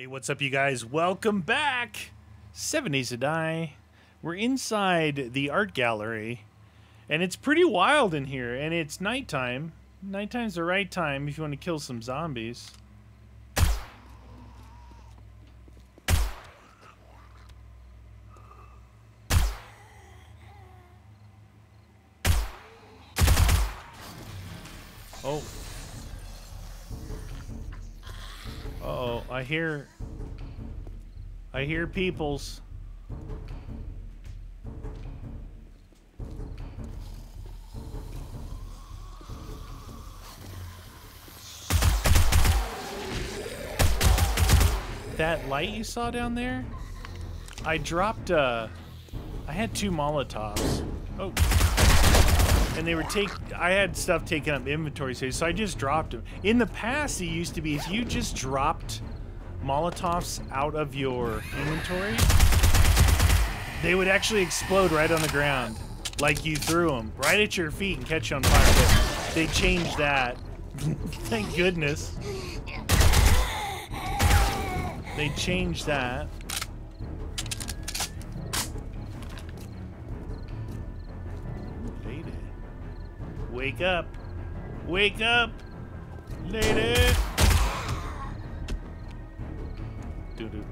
Hey, what's up, you guys? Welcome back! Seven Days to Die. We're inside the art gallery, and it's pretty wild in here, and it's nighttime. Nighttime's the right time if you want to kill some zombies. Oh. Uh oh, I hear. I hear peoples. That light you saw down there? I dropped, uh. I had two Molotovs. Oh and they were take. I had stuff taken up inventory space, so I just dropped them. In the past, it used to be if you just dropped Molotovs out of your inventory, they would actually explode right on the ground, like you threw them right at your feet and catch you on fire. But they changed that. Thank goodness. They changed that. Lady, Wake up. Wake up. Lady.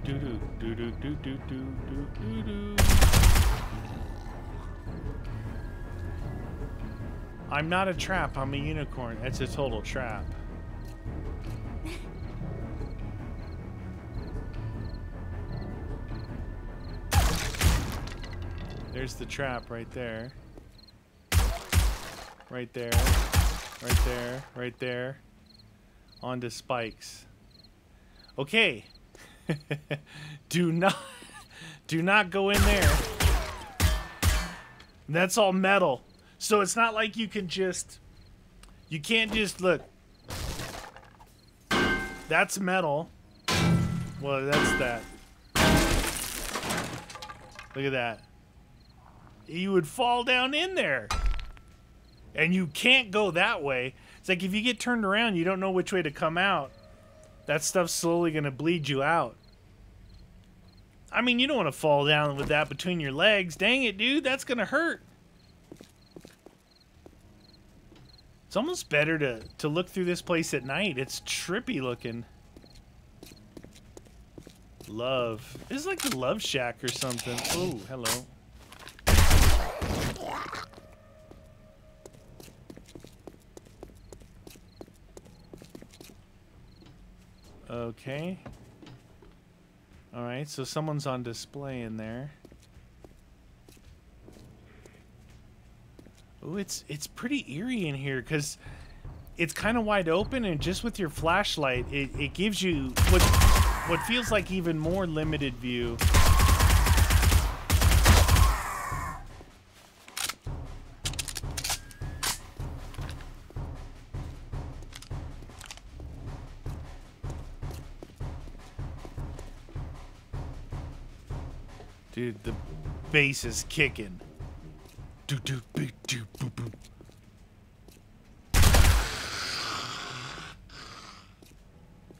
Do do do do do do do do. I'm not a trap, I'm a unicorn. It's a total trap. There's the trap right there. Right there. Right there. Right there. On Onto spikes. Okay. do not do not go in there. That's all metal. So it's not like you can just you can't just look. That's metal. Well, that's that. Look at that. You would fall down in there and you can't go that way. It's like if you get turned around, you don't know which way to come out. That stuff's slowly going to bleed you out. I mean, you don't want to fall down with that between your legs. Dang it, dude, that's going to hurt. It's almost better to, to look through this place at night. It's trippy looking. Love. This is like the Love Shack or something. Oh, hello. Okay. Alright, so someone's on display in there. Oh, it's it's pretty eerie in here because it's kind of wide open and just with your flashlight, it, it gives you what what feels like even more limited view. Dude, the bass is kicking. Do do do do boo boo.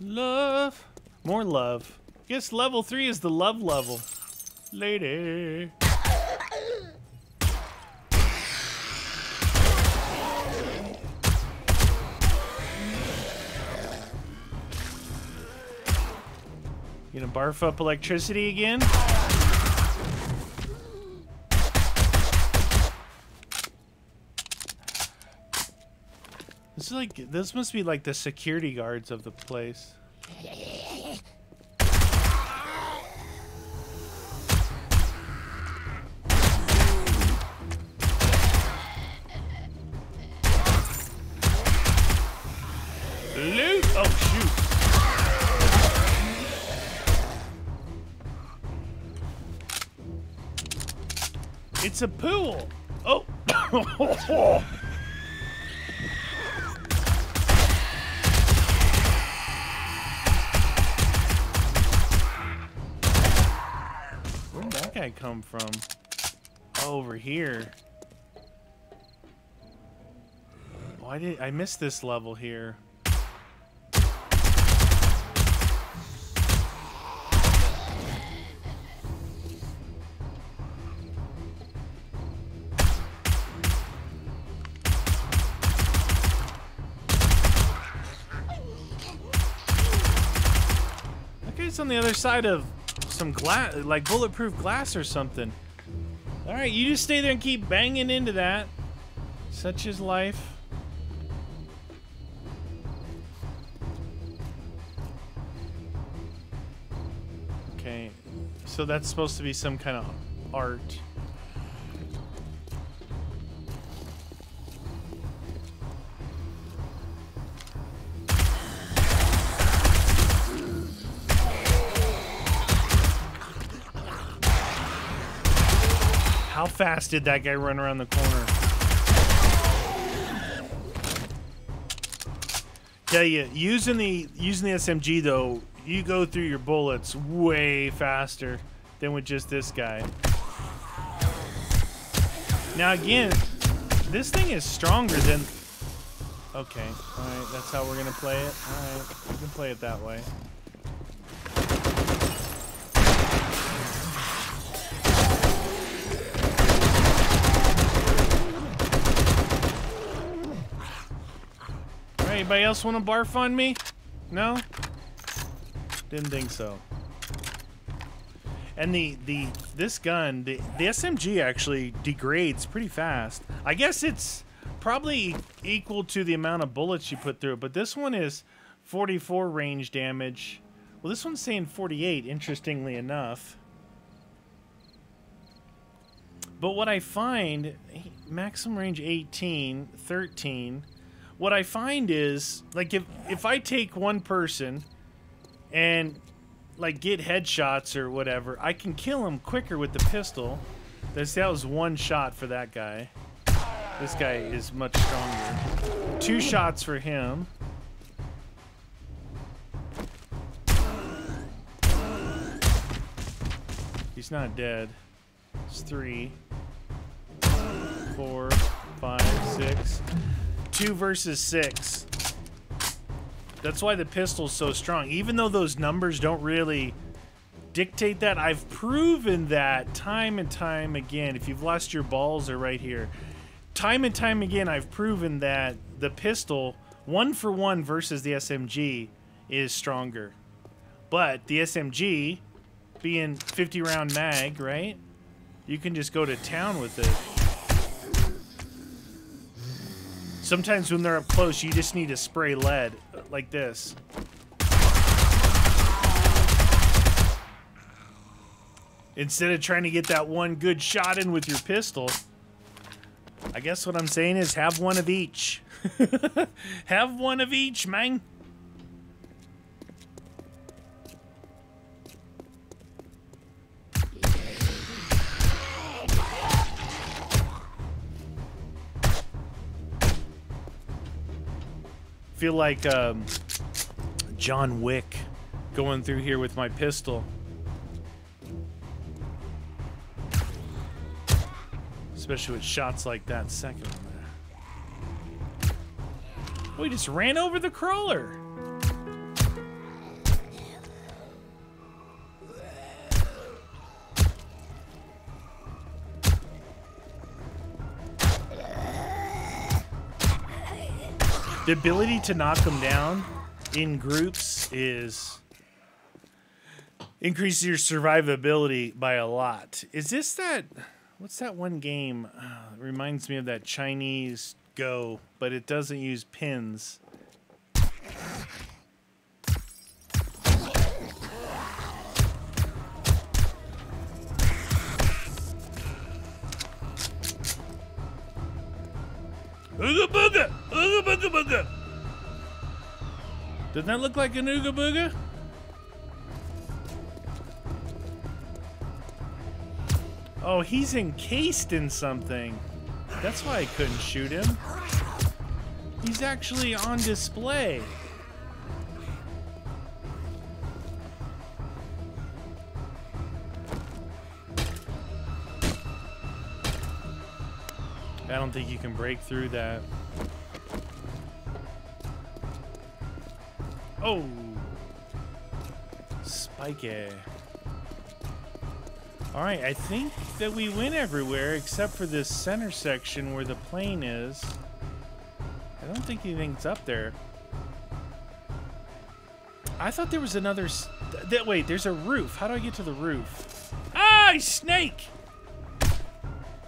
Love. More love. Guess level 3 is the love level. Lady. You gonna barf up electricity again? Like this must be like the security guards of the place. I come from? Over here. Why did I miss this level here? on the other side of some glass, like bulletproof glass or something. All right, you just stay there and keep banging into that. Such is life. Okay, so that's supposed to be some kind of art. How fast did that guy run around the corner? Tell you, using the using the SMG though, you go through your bullets way faster than with just this guy. Now again, this thing is stronger than. Okay, all right, that's how we're gonna play it. All right, we can play it that way. Anybody else want to barf on me? No? Didn't think so. And the the this gun, the, the SMG actually degrades pretty fast. I guess it's probably equal to the amount of bullets you put through it, but this one is 44 range damage. Well, this one's saying 48, interestingly enough. But what I find, maximum range 18, 13, what I find is like if if I take one person and like get headshots or whatever, I can kill him quicker with the pistol. This that was one shot for that guy. This guy is much stronger. Two shots for him. He's not dead. It's three, four, five, six two versus six. That's why the pistol's so strong. Even though those numbers don't really dictate that, I've proven that time and time again. If you've lost your balls, they're right here. Time and time again, I've proven that the pistol, one for one versus the SMG, is stronger. But the SMG, being 50 round mag, right? You can just go to town with it. Sometimes when they're up close, you just need to spray lead, uh, like this. Instead of trying to get that one good shot in with your pistol. I guess what I'm saying is have one of each. have one of each, man. Feel like um, John Wick going through here with my pistol. Especially with shots like that second one there. We just ran over the crawler. The ability to knock them down in groups is increases your survivability by a lot. Is this that? What's that one game? Uh, reminds me of that Chinese Go, but it doesn't use pins. Ooga booga! Ooga booga booga! Doesn't that look like an ooga booga? Oh, he's encased in something. That's why I couldn't shoot him. He's actually on display. Don't think you can break through that. Oh! Spiky. Alright, I think that we went everywhere except for this center section where the plane is. I don't think anything's up there. I thought there was another... Th th wait, there's a roof. How do I get to the roof? Ah, snake!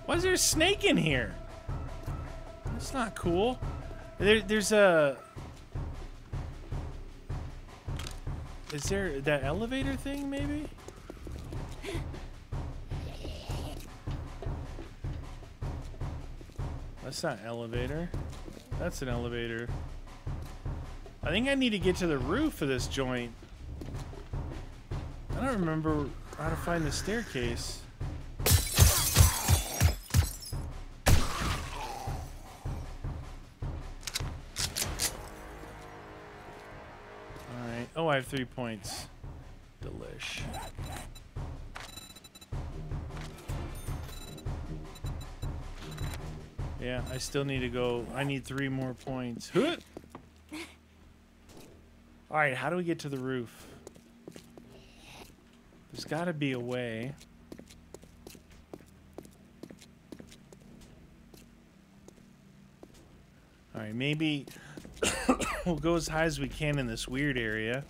Why is there a snake in here? That's not cool. There, there's a... Is there that elevator thing, maybe? That's not elevator. That's an elevator. I think I need to get to the roof of this joint. I don't remember how to find the staircase. Alright. I have three points. Delish. Yeah, I still need to go. I need three more points. Alright, how do we get to the roof? There's got to be a way. Alright, maybe we'll go as high as we can in this weird area.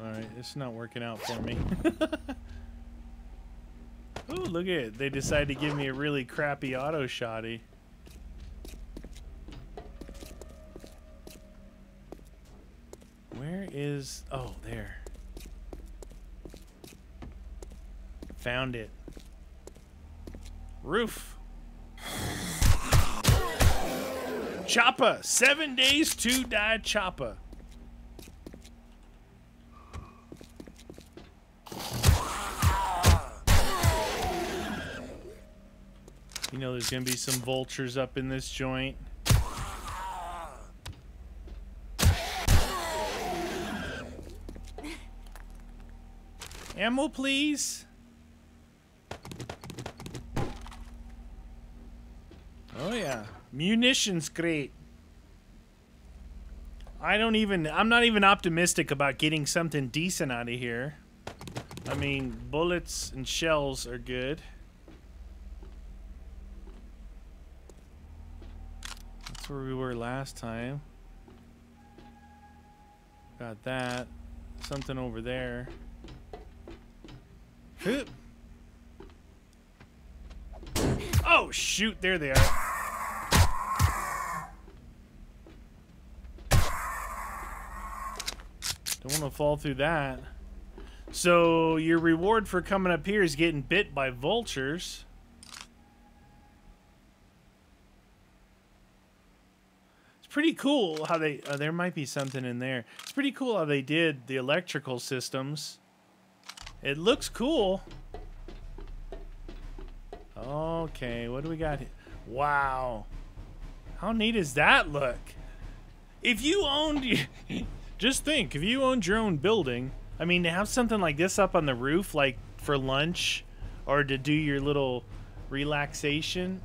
Alright, it's not working out for me. Ooh, look at it. They decided to give me a really crappy auto shotty. Where is... Oh, there. Found it. Roof. Choppa. Seven days to die Choppa. Know there's to be some vultures up in this joint. Ammo, please. Oh, yeah. Munitions great. I don't even... I'm not even optimistic about getting something decent out of here. I mean, bullets and shells are good. Where we were last time. Got that. Something over there. Oh, shoot. There they are. Don't want to fall through that. So, your reward for coming up here is getting bit by vultures. Pretty cool how they... Uh, there might be something in there. It's pretty cool how they did the electrical systems. It looks cool. Okay, what do we got here? Wow. How neat does that look? If you owned... just think, if you owned your own building, I mean, to have something like this up on the roof, like for lunch, or to do your little relaxation,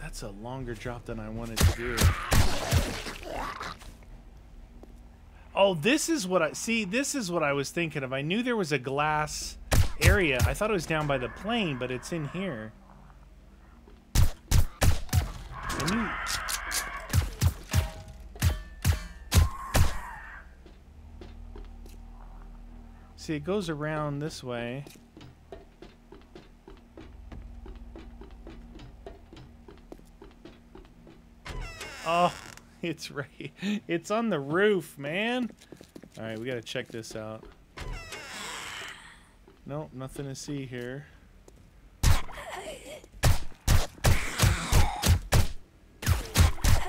that's a longer drop than I wanted to do. Oh, this is what I see. This is what I was thinking of. I knew there was a glass area. I thought it was down by the plane, but it's in here. You... See, it goes around this way. Oh. It's right. It's on the roof, man. All right, we got to check this out. Nope, nothing to see here.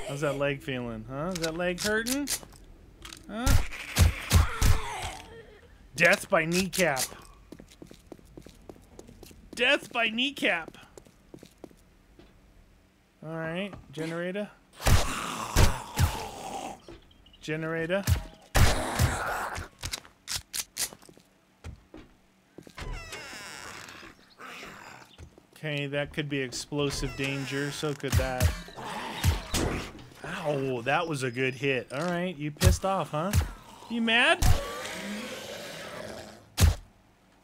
How's that leg feeling, huh? Is that leg hurting? Huh? Death by kneecap. Death by kneecap. All right, generator generator. Okay, that could be explosive danger. So could that. Ow, that was a good hit. All right, you pissed off, huh? You mad?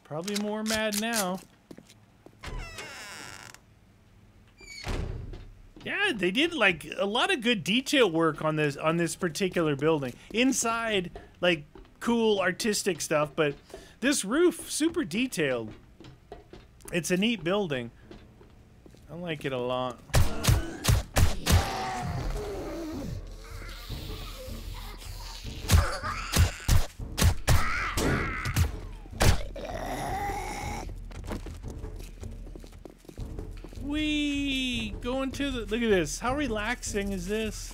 Probably more mad now. Yeah, they did like a lot of good detail work on this on this particular building. Inside, like cool artistic stuff, but this roof super detailed. It's a neat building. I like it a lot. We going to the look at this. How relaxing is this?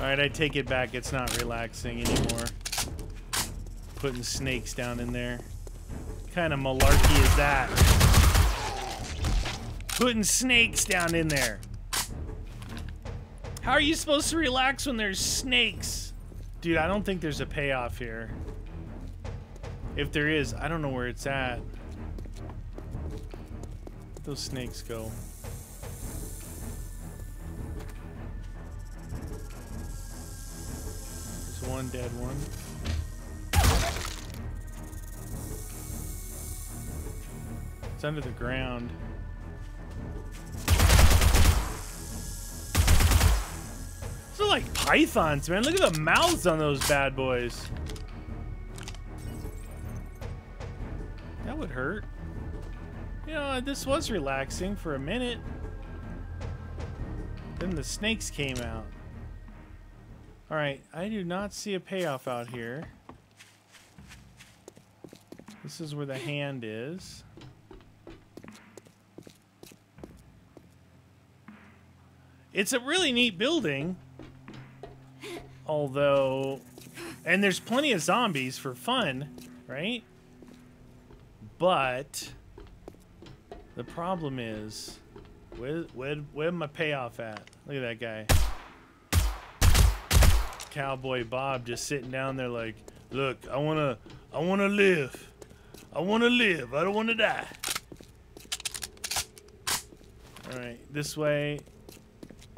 Alright, I take it back. It's not relaxing anymore. Putting snakes down in there. What kind of malarkey is that? Putting snakes down in there. How are you supposed to relax when there's snakes? Dude, I don't think there's a payoff here. If there is, I don't know where it's at. those snakes go? There's one dead one. It's under the ground. Those are like pythons, man. Look at the mouths on those bad boys. That would hurt. You know, this was relaxing for a minute. Then the snakes came out. Alright, I do not see a payoff out here. This is where the hand is. It's a really neat building. Although, and there's plenty of zombies for fun, right? But the problem is, where where where my payoff at? Look at that guy. Cowboy Bob just sitting down there like, look, I wanna I wanna live. I wanna live. I don't wanna die. Alright, this way.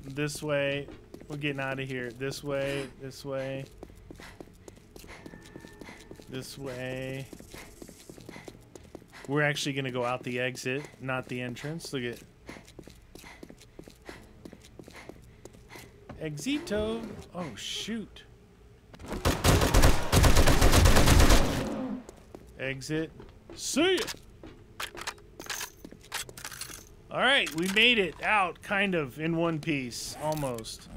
This way. We're getting out of here. This way. This way. This way. We're actually going to go out the exit, not the entrance. Look at... Exito. Oh, shoot. Exit. See ya! Alright, we made it out, kind of, in one piece. Almost.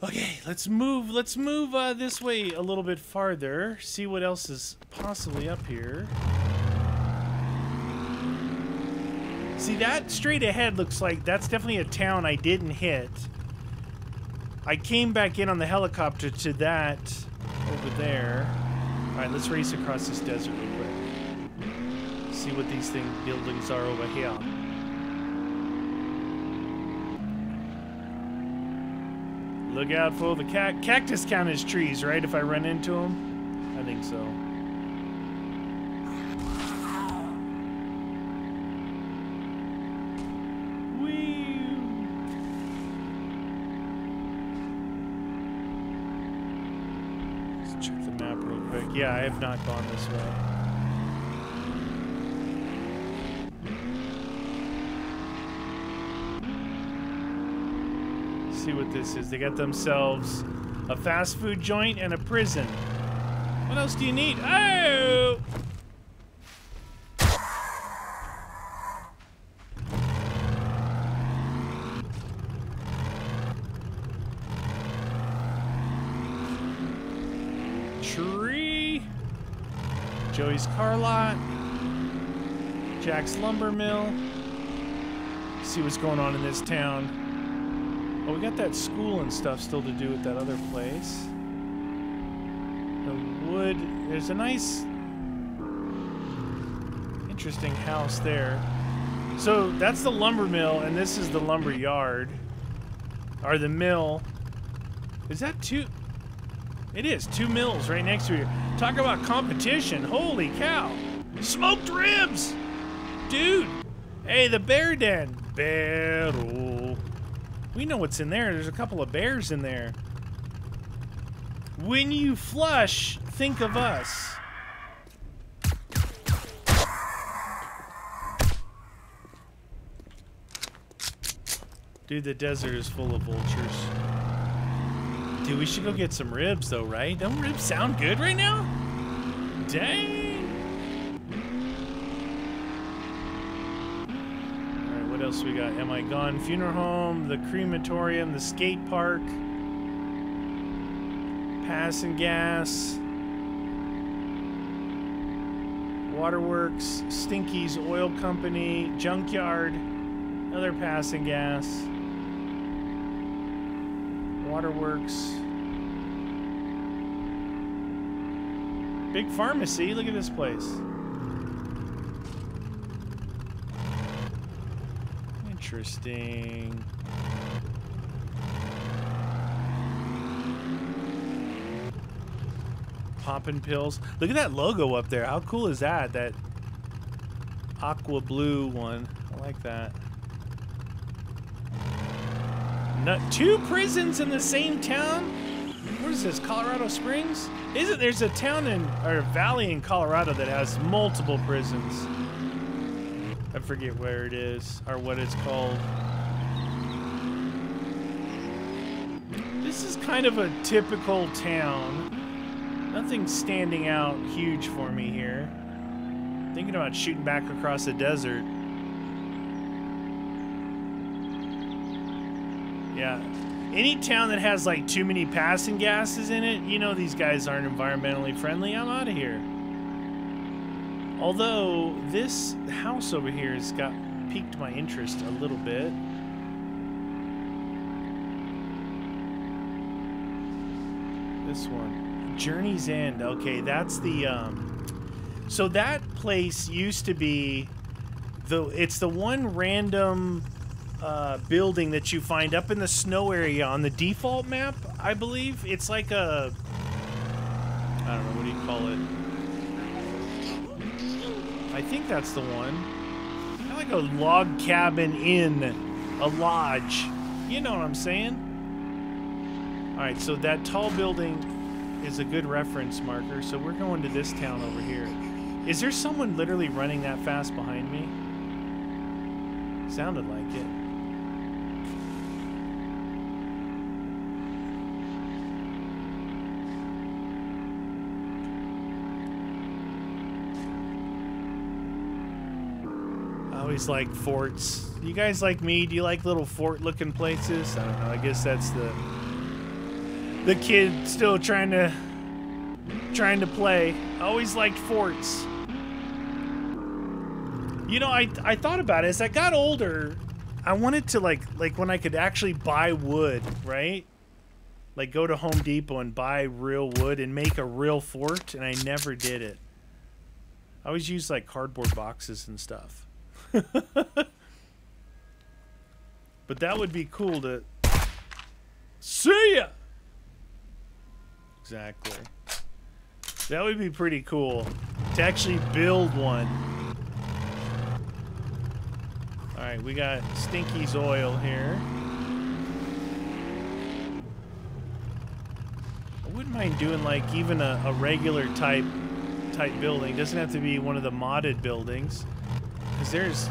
Okay, let's move, let's move uh, this way a little bit farther. See what else is possibly up here. See, that straight ahead looks like that's definitely a town I didn't hit. I came back in on the helicopter to that over there. Alright, let's race across this desert real quick. See what these thing buildings are over here. Look out for the. Cactus count as trees, right? If I run into them? I think so. Let's check the map real quick. Yeah, I have not gone this way. See what this is. They got themselves a fast food joint and a prison. What else do you need? Oh! Tree. Joey's car lot. Jack's lumber mill. See what's going on in this town. Oh, we got that school and stuff still to do at that other place. The wood, there's a nice, interesting house there. So that's the lumber mill, and this is the lumber yard. Or the mill. Is that two? It is, two mills right next to you. Talk about competition, holy cow. Smoked ribs! Dude! Hey, the bear den. Bear. We know what's in there. There's a couple of bears in there. When you flush, think of us. Dude, the desert is full of vultures. Dude, we should go get some ribs though, right? Don't ribs sound good right now? Dang. Alright, what else we got? Am I Gone? Funeral home, the crematorium, the skate park, passing gas, waterworks, Stinky's oil company, junkyard, another passing gas. Waterworks. Big pharmacy. Look at this place. Interesting. Popping pills. Look at that logo up there. How cool is that? That aqua blue one. I like that. Two prisons in the same town? What is this, Colorado Springs? Isn't there's a town in or a valley in Colorado that has multiple prisons? I forget where it is or what it's called. This is kind of a typical town. Nothing standing out huge for me here. Thinking about shooting back across the desert. Yeah. Any town that has like too many passing gases in it, you know these guys aren't environmentally friendly. I'm out of here. Although this house over here has got piqued my interest a little bit. This one. Journey's End. Okay, that's the um so that place used to be the it's the one random uh, building that you find up in the snow area on the default map, I believe. It's like a I don't know what do you call it. I think that's the one. Kinda like a log cabin in a lodge. You know what I'm saying? All right, so that tall building is a good reference marker. So we're going to this town over here. Is there someone literally running that fast behind me? Sounded like it. I always like forts. You guys like me? Do you like little fort-looking places? I don't know. I guess that's the the kid still trying to trying to play. I always liked forts. You know, I I thought about it as I got older. I wanted to like like when I could actually buy wood, right? Like go to Home Depot and buy real wood and make a real fort, and I never did it. I always used like cardboard boxes and stuff. But that would be cool to see ya. Exactly. That would be pretty cool to actually build one. All right, we got Stinky's oil here. I wouldn't mind doing like even a, a regular type type building. Doesn't have to be one of the modded buildings because there's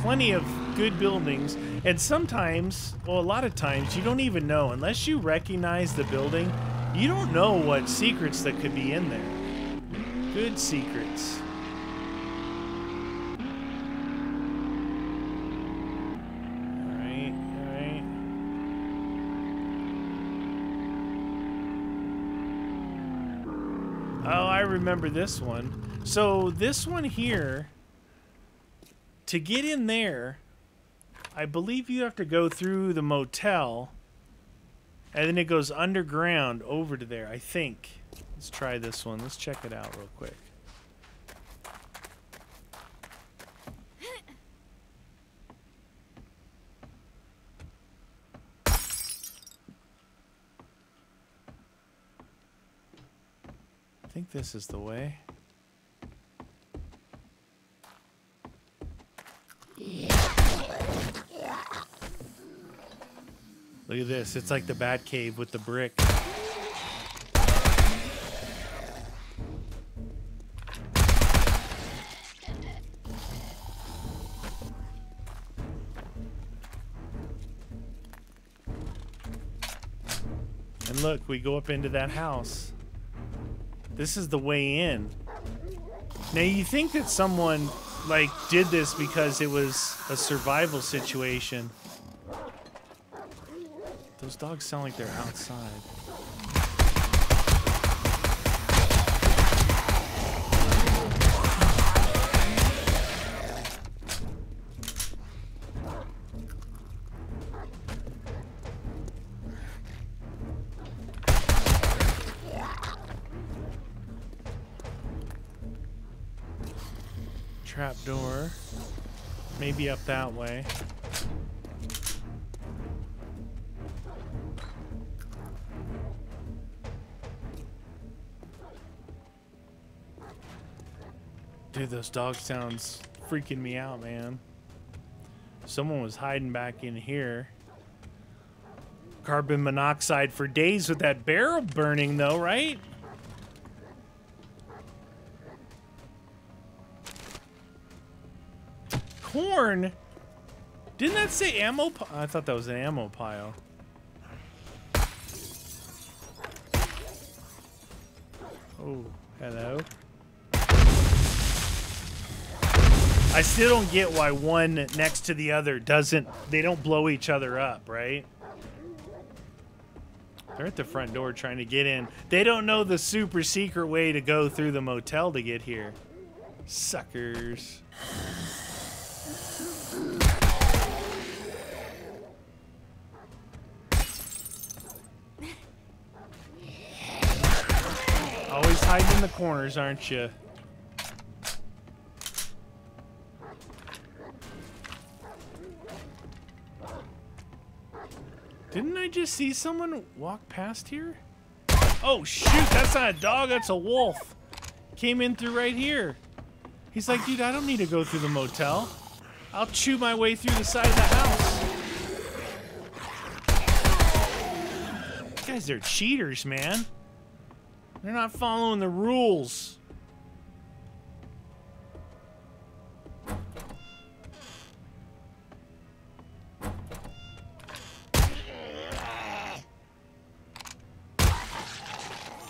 plenty of good buildings and sometimes well a lot of times you don't even know. Unless you recognize the building you don't know what secrets that could be in there. Good secrets. Oh i remember this one. So this one here to get in there, I believe you have to go through the motel, and then it goes underground over to there, I think. Let's try this one. Let's check it out real quick. I think this is the way. Look at this. It's like the Bat Cave with the brick. And look, we go up into that house. This is the way in. Now you think that someone like did this because it was a survival situation. Those dogs sound like they're outside. Trap door. Maybe up that way. Dude, those dog sounds freaking me out, man. Someone was hiding back in here. Carbon monoxide for days with that barrel burning, though, right? Corn? Didn't that say ammo? I thought that was an ammo pile. Oh, hello. I still don't get why one next to the other doesn't, they don't blow each other up, right? They're at the front door trying to get in. They don't know the super secret way to go through the motel to get here. Suckers. Always hiding in the corners, aren't you? Didn't I just see someone walk past here? Oh, shoot, that's not a dog, that's a wolf. Came in through right here. He's like, dude, I don't need to go through the motel. I'll chew my way through the side of the house. These guys are cheaters, man. They're not following the rules.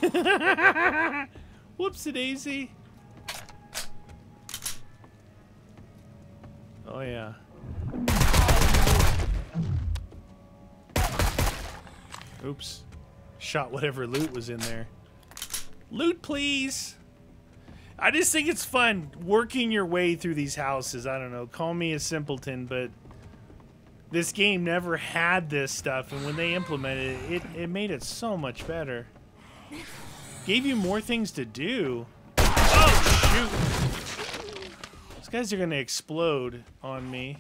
Whoopsie daisy. Oh yeah. Oops. Shot whatever loot was in there. Loot, please. I just think it's fun working your way through these houses. I don't know. Call me a simpleton, but this game never had this stuff, and when they implemented it, it, it made it so much better. Gave you more things to do. Oh, shoot. These guys are going to explode on me.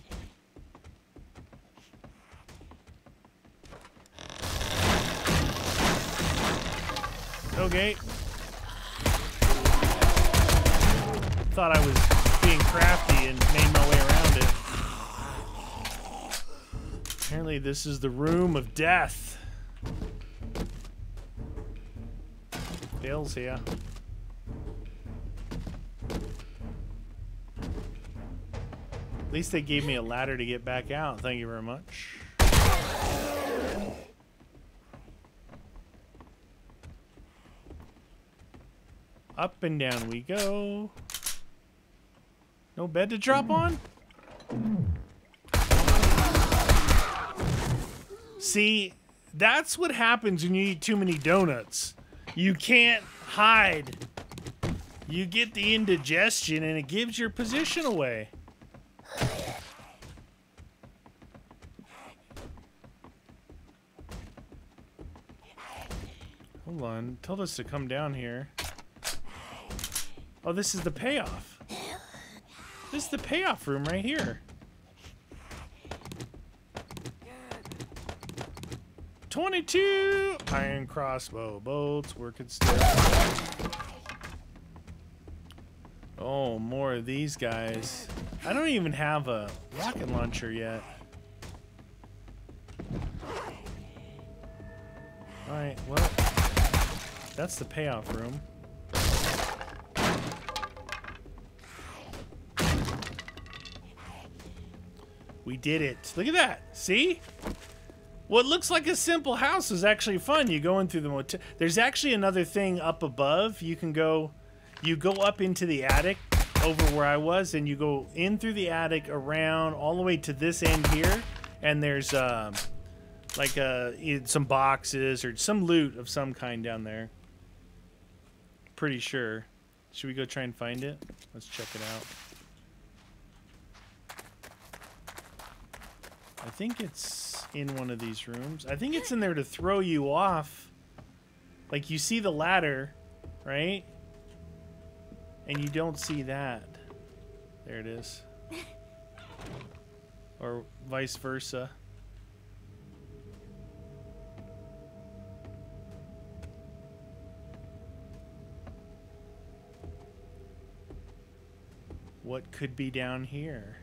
Okay. Thought I was being crafty and made my way around it. Apparently this is the room of death. Bill's here. At least they gave me a ladder to get back out. Thank you very much. Up and down we go. No bed to drop on? See, that's what happens when you eat too many donuts. You can't hide. You get the indigestion and it gives your position away. Hold on. Told us to come down here. Oh, this is the payoff. This is the payoff room right here. Twenty-two iron crossbow bolts working still. Oh, more of these guys. I don't even have a rocket launcher yet. Alright, well, that's the payoff room. We did it. Look at that. See? What looks like a simple house is actually fun. You go in through the motel. There's actually another thing up above. You can go, you go up into the attic over where I was, and you go in through the attic, around all the way to this end here, and there's um, like uh, some boxes or some loot of some kind down there. Pretty sure. Should we go try and find it? Let's check it out. I think it's in one of these rooms. I think it's in there to throw you off. Like you see the ladder, right? And you don't see that. There it is. Or vice versa. What could be down here?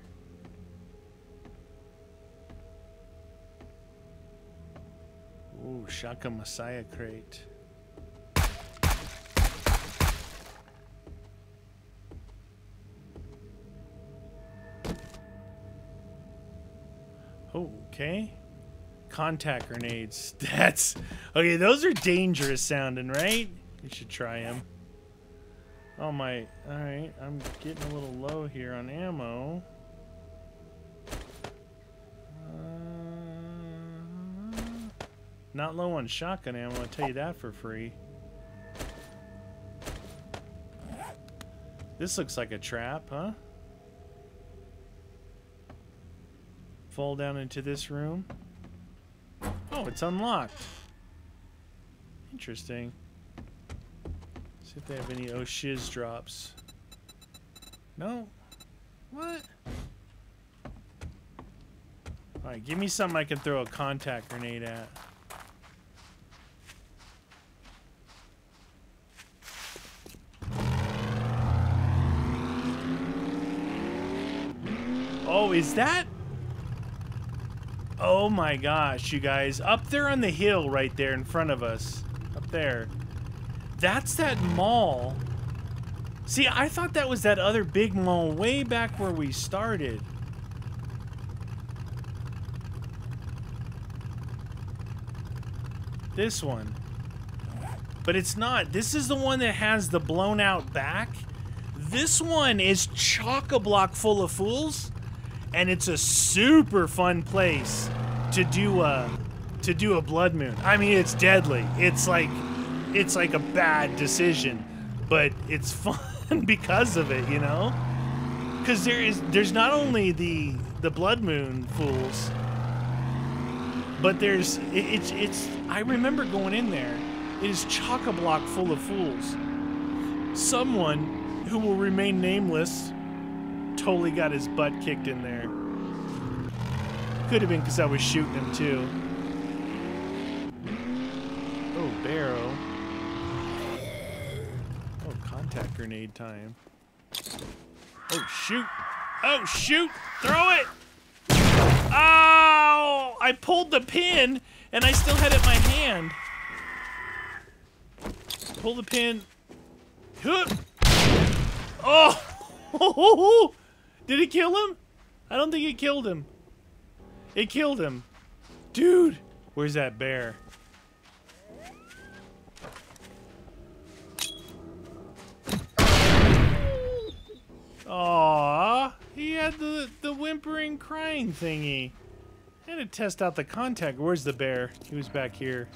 Ooh, Shotgun Messiah crate. Okay. Contact grenades. That's... Okay, those are dangerous sounding, right? You should try them. Oh my... Alright, I'm getting a little low here on ammo. Not low on shotgun ammo, I'll tell you that for free. This looks like a trap, huh? Fall down into this room. Oh, it's unlocked. Interesting. See if they have any oh shiz drops. No? What? Alright, give me something I can throw a contact grenade at. Oh, is that? Oh my gosh, you guys. Up there on the hill right there in front of us. Up there. That's that mall. See, I thought that was that other big mall way back where we started. This one. But it's not. This is the one that has the blown out back. This one is chock-a-block full of fools and it's a super fun place to do a to do a blood moon. I mean, it's deadly. It's like it's like a bad decision, but it's fun because of it, you know? Cuz there is there's not only the the blood moon fools, but there's it, it's it's I remember going in there. It is chock a block full of fools. Someone who will remain nameless totally got his butt kicked in there. Could have been because I was shooting him too. Oh, barrel. Oh, contact grenade time. Oh, shoot. Oh, shoot. Throw it. Oh, I pulled the pin and I still had it in my hand. Pull the pin. Oh! Did it kill him? I don't think it killed him. It killed him. Dude! Where's that bear? Aww, he had the, the whimpering crying thingy. I had to test out the contact. Where's the bear? He was back here.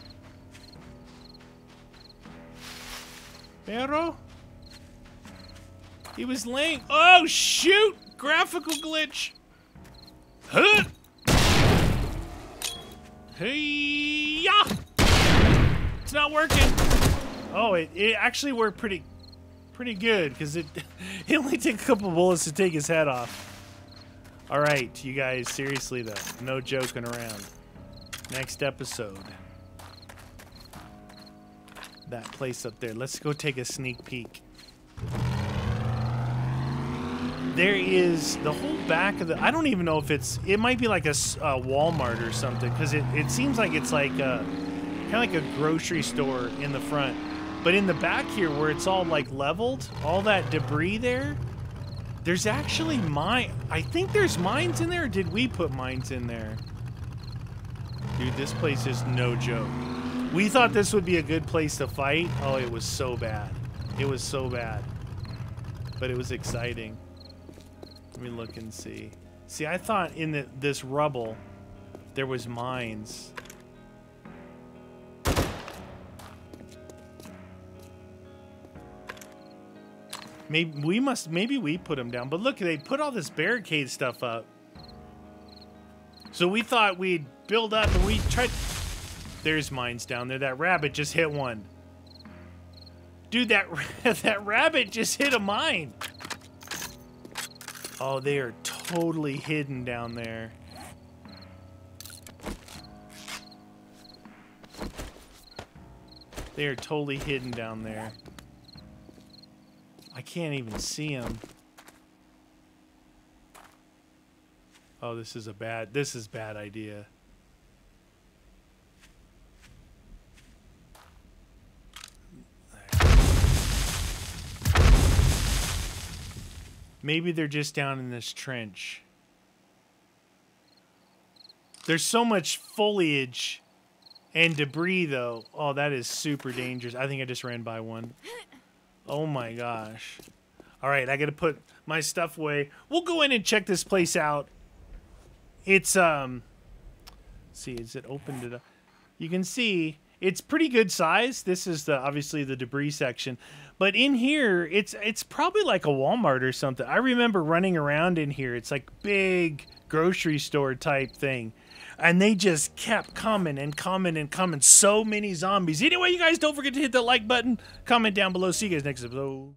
Barrow? He was laying. Oh, shoot! Graphical glitch. Huh! Hey, yeah! It's not working. Oh, it, it actually worked pretty pretty good because it, it only took a couple bullets to take his head off. All right, you guys, seriously though, no joking around. Next episode. That place up there. Let's go take a sneak peek there is the whole back of the. I don't even know if it's. It might be like a, Walmart or something because it, it seems like it's like a kind of like a grocery store in the front. But in the back here, where it's all like leveled, all that debris there, there's actually mine. I think there's mines in there. did we put mines in there? Dude, this place is no joke. We thought this would be a good place to fight. Oh, it was so bad. It was so bad. But it was exciting. Let me look and see. See, I thought in the, this rubble there was mines. Maybe we must maybe we put them down. But look, they put all this barricade stuff up. So we thought we'd build up and we tried There's mines down there. That rabbit just hit one. Dude, that that rabbit just hit a mine. Oh, they are totally hidden down there. They are totally hidden down there. I can't even see them. Oh, this is a bad, this is bad idea. Maybe they're just down in this trench. There's so much foliage and debris, though. Oh, that is super dangerous. I think I just ran by one. Oh my gosh. All right, I got to put my stuff away. We'll go in and check this place out. It's, um, see, is it opened it up? You can see it's pretty good size. This is the obviously the debris section. But in here, it's it's probably like a Walmart or something. I remember running around in here. It's like big grocery store type thing. And they just kept coming and coming and coming. So many zombies. Anyway, you guys don't forget to hit the like button, comment down below. See you guys next episode.